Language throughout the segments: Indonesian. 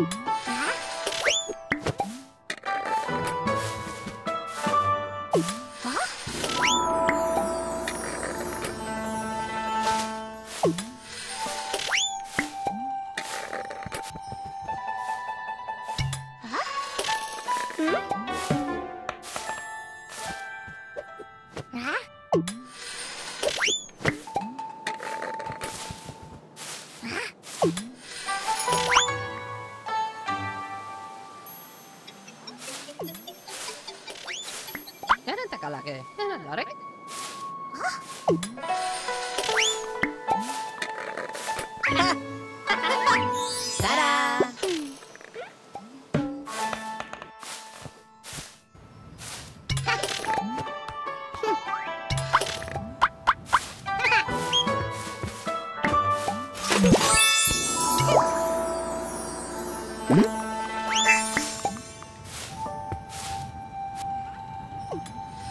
啊！啊！啊！嗯。 깔깔하게 나를 따라 Mm-hmm.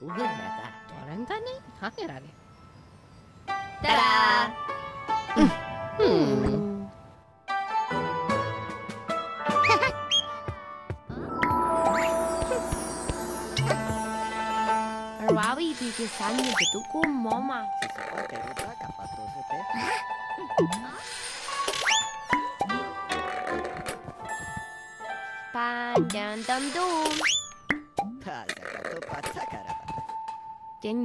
うぐらだドレンだねハゲラゲたらうんうん hmm. Rawi bikisannya betul ku mama. Panjang dum dum. День.